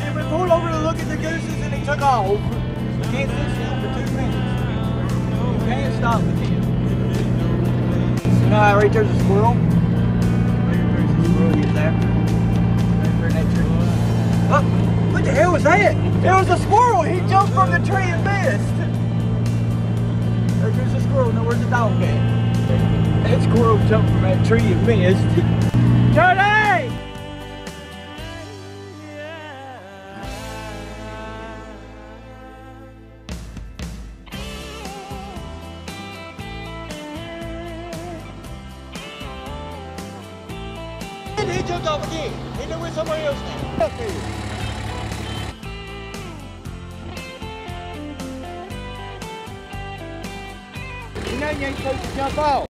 And we pulled over to look at the gooses and he took off. You can't sit still for two minutes. You can't stop with him. You know how right there's a squirrel? Right there's a squirrel he's there. Right that tree. Oh, what the hell was that? It was a squirrel. He jumped from the tree and missed. There goes the squirrel. Now where's the dog at? Squirrel jumped from that tree and missed. Johnny! And he jumped off again. He knew where somebody else now. Up. You ain't supposed to jump off.